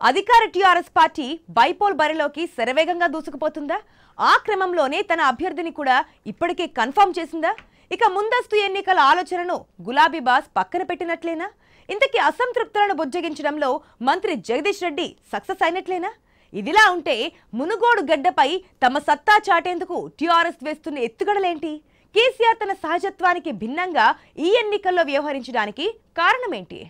అధికార TRS party bypoll బరిలోకి శరవేగంగా దూసుకుపోతుందా? ఆ క్రమంలోనే తన అభ్యర్థిని కూడా ఇప్పటికే కన్ఫర్మ్ చేసిందా? ఇక ముందస్తు ఎన్నికల ఆలోచనను గులాబీ బాస్ పక్కన పెట్టినట్లేనా? ఇంతకీ అసంతృప్తులను బుజ్జగించడంలో మంత్రి జగదీష్ రెడ్డి సక్సెస్ అయినట్లేనా? ఇదిలా ఉంటే మునుగోడు గడ్డపై తమ సత్తా చాటేందుకు టీఆర్ఎస్ వేస్తున్న ఎత్తుగడలేంటి? కేసీఆర్ తన సహజత్వానికి భిన్నంగా ఈ ఎన్నికల్లో వ్యవహరించడానికి కారణమేంటి?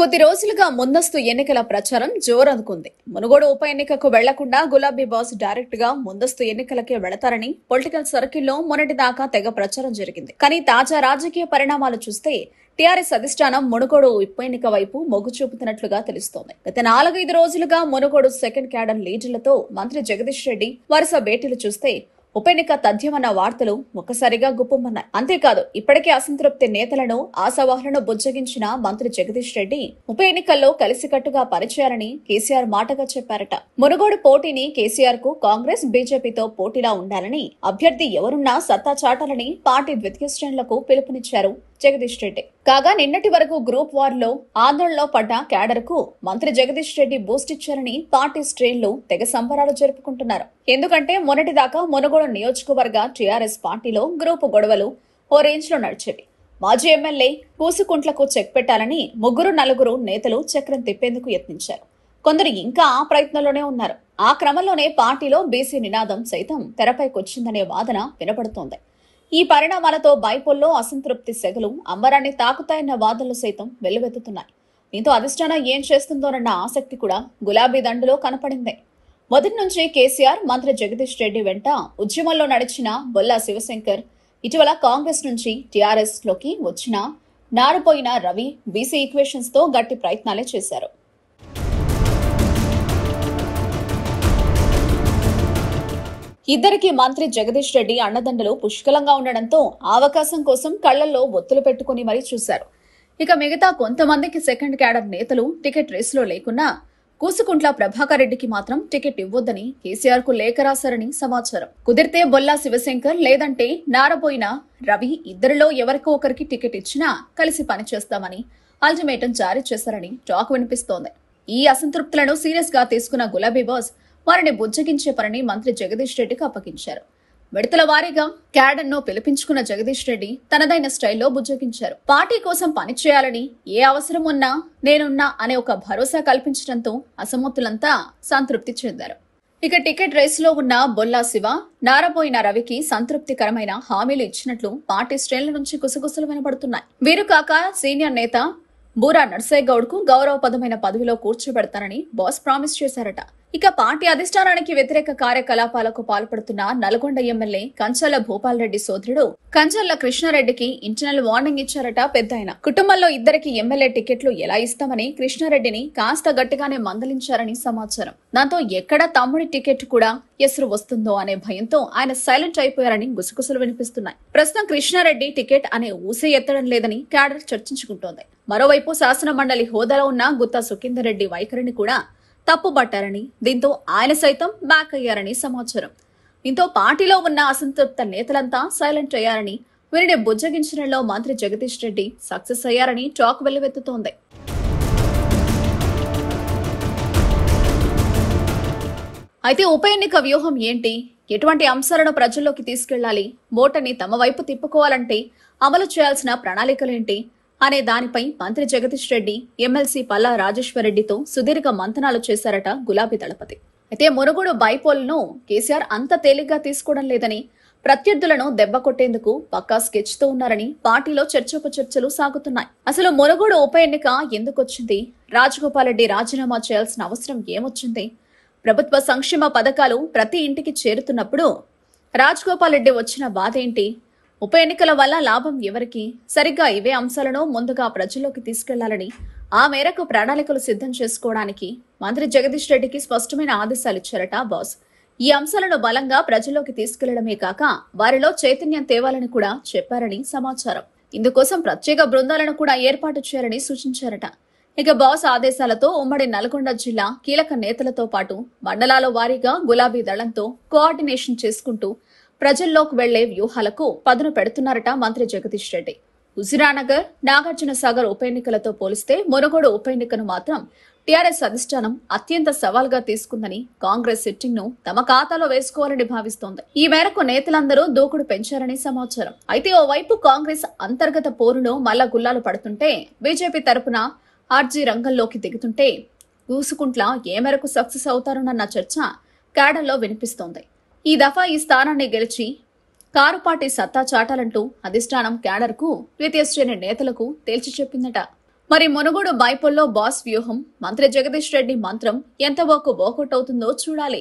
కొద్ది రోజులుగా ముందస్తు ఎన్నికల ప్రచారం జోరందుకుంది మునుగోడు ఉప ఎన్నికకు వెళ్ళకుండా గులాబీ బాస్ డైరెక్ట్గా ముందస్తు ఎన్నికలకే వెళతారని పొలిటికల్ సర్కిల్లో మొన్నటి దాకా తెగ ప్రచారం జరిగింది. కానీ తాజా రాజకీయ పరిణామాలు చూస్తే టీఆర్ఎస్ అధిష్టానం మునుగోడు ఉప ఎన్నిక వైపు మొగ్గు చూపుతున్నట్లుగా తెలుస్తోంది. గత నాలుగైదు రోజులుగా మునుగోడు సెకండ్ క్యాడర్ లీడర్లతో మంత్రి జగదీష్ రెడ్డి వరుస భేటీలు చూస్తే ఉప ఎన్నిక తథ్యమన్న వార్తలు ఒక్కసారిగా గుప్పమన్నాయి అంతేకాదు ఇప్పటికే అసంతృప్తి నేతలను ఆశావాహులను బుజ్జగించిన మంత్రి జగదీష్ రెడ్డి ఉప ఎన్నికల్లో కలిసికట్టుగా పనిచేయాలని కేసీఆర్ మాటగా చెప్పారట. మునుగోడు పోటీని కేసీఆర్కు కాంగ్రెస్ బీజేపీతో పోటీలా ఉండాలని అభ్యర్థి ఎవరున్నా సత్తా చాటాలని పార్టీ ద్వితీయ శ్రేణులకు పిలుపునిచ్చారు జగదీష్ రెడ్డి. కాగా నిన్నటి వరకు గ్రూప్ వార్లో ఆందోళనలో పడ్డ క్యాడర్కు మంత్రి జగదీష్ రెడ్డి బూస్ట్ ఇచ్చారని పార్టీ శ్రేణులు తెగ సంబరాలు జరుపుకుంటున్నారు. ఎందుకంటే మొన్నటిదాకా మునుగోడు నియోజకవర్గ టీఆర్ఎస్ పార్టీలో గ్రూపు గొడవలు ఓ రేంజ్లో నడిచేవి. మాజీ ఎమ్మెల్యే కూసుకుంట్లకు చెక్ పెట్టాలని ముగ్గురు నలుగురు నేతలు చక్రం తిప్పేందుకు యత్నించారు. కొందరు ఇంకా ఆ ప్రయత్నంలోనే ఉన్నారు. ఆ క్రమంలోనే పార్టీలో బీసీ నినాదం సైతం తెరపైకొచ్చిందనే వాదన వినపడుతోంది. ఈ పరిణామాలతో బైపోల్లో అసంతృప్తి సెగలు అంబరాన్ని తాకుతాయన్న వాదనలు సైతం వెల్లువెత్తుతున్నాయి. దీంతో అధిష్టానం ఏం చేస్తుందోనన్న ఆసక్తి కూడా గులాబీ దండులో కనపడింది. మొదటి నుంచి కేసీఆర్ మంత్రి జగదీష్ రెడ్డి వెంట ఉద్యమంలో నడిచిన బొల్లా శివశంకర్ ఇటీవల కాంగ్రెస్ నుంచి టీఆర్ఎస్లోకి వచ్చిన నారిపోయిన రవి బీసీ ఈక్వేషన్స్తో గట్టి ప్రయత్నాలే చేశారు. ఇద్దరికి మంత్రి జగదీష్ రెడ్డి అండదండలు పుష్కలంగా ఉండడంతో ఆ అవకాశం కోసం కళ్ళల్లో ఒత్తులు పెట్టుకుని మరీ చూశారు. ఇక మిగతా కొంతమందికి సెకండ్ క్యాడర్ నేతలు టికెట్ రేసులో లేకున్నా కూసుకుంట్ల ప్రభాకర్ రెడ్డికి మాత్రం టికెట్ ఇవ్వొద్దని కేసీఆర్కు లేఖ రాశారని సమాచారం. కుదిరితే బొల్లా శివశంకర్ లేదంటే నారబోయిన రవి ఇద్దరిలో ఎవరికో ఒకరికి టికెట్ ఇచ్చినా కలిసి పనిచేస్తామని అల్టిమేటం జారీ చేశారని టాక్ వినిపిస్తోంది. ఈ అసంతృప్తులను సీరియస్గా తీసుకున్న గులాబీ బాస్ వారిని బుజ్జగించే పనిని మంత్రి జగదీష్ రెడ్డికి అప్పగించారు. విడతల వారీగా క్యాడర్ను పిలిపించుకున్న జగదీష్ రెడ్డి తనదైన స్టైల్లో బుజ్జగించారు. పార్టీ కోసం పనిచేయాలని ఏ అవసరం ఉన్నా నేనున్నా అనే ఒక భరోసా కల్పించడంతో అసమర్థులంతా సంతృప్తి చెందారు. ఇక టికెట్ రేసులో ఉన్న బొల్లా శివ నారబోయిన రవికి సంతృప్తికరమైన హామీలు ఇచ్చినట్లు పార్టీ శ్రేణుల నుంచి గుసగుసలు వినపడుతున్నాయి. వీరు కాక సీనియర్ నేత బూరా నర్సయ్య గౌడ్కు గౌరవపదమైన పదవిలో కూర్చోబెడతానని బాస్ ప్రామిస్ చేశారట. ఇక పార్టీ అధిష్టానానికి వ్యతిరేక కార్యకలాపాలకు పాల్పడుతున్న నల్గొండ ఎమ్మెల్యే కంచర్ల భూపాల్ రెడ్డి సోదరుడు కంచర్ల కృష్ణారెడ్డికి ఇంటర్నల్ వార్నింగ్ ఇచ్చారట పెద్దాయన కుటుంబంలో ఇద్దరికి ఎమ్మెల్యే టికెట్లు ఎలా ఇస్తామని కృష్ణారెడ్డిని కాస్త గట్టిగానే మందలించారని సమాచారం. దాంతో ఎక్కడ తమ్ముడి టికెట్ కూడా ఎసురు వస్తుందో అనే భయంతో ఆయన సైలెంట్ అయిపోయారని గుసగుసలు వినిపిస్తున్నాయి. ప్రస్తుతం కృష్ణారెడ్డి టికెట్ అనే ఊసే ఎత్తడం లేదని క్యాడర్ చర్చించుకుంటోంది. మరోవైపు శాసన మండలి హోదాలో ఉన్న గుత్తా సుఖేందర్ రెడ్డి వైఖరిని కూడా తప్పుబట్టారని దీంతో ఆయన సైతం బ్యాక్ అయ్యారని సమాచారం. దీంతో పార్టీలో ఉన్న అసంతృప్త నేతలంతా సైలెంట్ అయ్యారని వీరిని బుజ్జగించడంలో మంత్రి జగదీష్ రెడ్డి సక్సెస్ అయ్యారని టాక్ వెల్లువెత్తుతోంది. అయితే ఉప ఎన్నిక వ్యూహం ఏంటి? ఎటువంటి అంశాలను ప్రజల్లోకి తీసుకెళ్ళాలి ఓటని తమ వైపు తిప్పుకోవాలంటే అమలు చేయాల్సిన ప్రణాళికలేంటి? అనే దానిపై మంత్రి జగదీష్ రెడ్డి ఎమ్మెల్సీ పల్లా రాజేశ్వరరెడ్డితో సుదీర్ఘ మంతనాలు చేశారట గులాబీ దళపతి. అయితే మునుగోడు బైపోల్ను కేసీఆర్ అంత తేలిగ్గా తీసుకోవడం లేదని ప్రత్యర్థులను దెబ్బ కొట్టేందుకు పక్కా స్కెచ్తో ఉన్నారని పార్టీలో చర్చోపచర్చలు సాగుతున్నాయి. అసలు మునుగోడు ఉప ఎన్నిక ఎందుకొచ్చింది? రాజగోపాల్ రెడ్డి రాజీనామా చేయాల్సిన అవసరం ఏమొచ్చింది? ప్రభుత్వ సంక్షేమ పథకాలు ప్రతి ఇంటికి చేరుతున్నప్పుడు రాజగోపాల్ రెడ్డి వచ్చిన బాధ ఏంటి? ఉప ఎన్నికల వల్ల లాభం ఎవరికి? సరిగ్గా ఇవే అంశాలను ముందుగా ప్రజల్లోకి తీసుకెళ్ళాలని ఆ మేరకు ప్రణాళికలు సిద్ధం చేసుకోవడానికి మంత్రి జగదీష్ రెడ్డికి స్పష్టమైన ఆదేశాలు ఇచ్చారట బాస్. ఈ అంశాలను బలంగా ప్రజల్లోకి తీసుకెళ్ళడమే కాక వారిలో చైతన్యం తేవాలని కూడా చెప్పారని సమాచారం. ఇందుకోసం ప్రత్యేక బృందాలను కూడా ఏర్పాటు చేయాలని సూచించారట. ఇక బాస్ ఆదేశాలతో ఉమ్మడి నల్గొండ జిల్లా కీలక నేతలతో పాటు మండలాల వారీగా గులాబీ దళంతో కోఆర్డినేషన్ చేసుకుంటూ ప్రజల్లోకి వెళ్ళే వ్యూహాలకు పదును పెడుతున్నారట మంత్రి జగదీష్ రెడ్డి. హుజురానగర్ నాగార్జున సాగర్ ఉప ఎన్నికలతో పోలిస్తే మునగోడు ఉప ఎన్నికను మాత్రం టీఆర్ఎస్ అధిష్టానం అత్యంత సవాల్గా తీసుకుందని కాంగ్రెస్ సిట్టింగ్ను తమ ఖాతాలో వేసుకోవాలని భావిస్తోంది. ఈ మేరకు నేతలందరూ దూకుడు పెంచారని సమాచారం. అయితే ఓవైపు కాంగ్రెస్ అంతర్గత పోరులో మల్ల గుల్లాలు పడుతుంటే బీజేపీ తరపున ఆర్జీ రంగంలోకి దిగుతుంటే దూసుకుంట్ల ఏ మేరకు సక్సెస్ అవుతారోనన్న చర్చ క్యాడర్లో వినిపిస్తోంది. ఈ దఫా ఈ స్థానాన్ని గెలిచి కారుపాటి సత్తా చాటాలంటూ అధిష్టానం క్యాడర్కు ద్వితీయ శ్రేణి నేతలకు తేల్చి చెప్పిందట. మరి మునుగోడు బైపోల్లో బాస్ వ్యూహం మంత్రి జగదీష్ రెడ్డి మంత్రం ఎంతవరకు వర్కౌట్ అవుతుందో చూడాలి.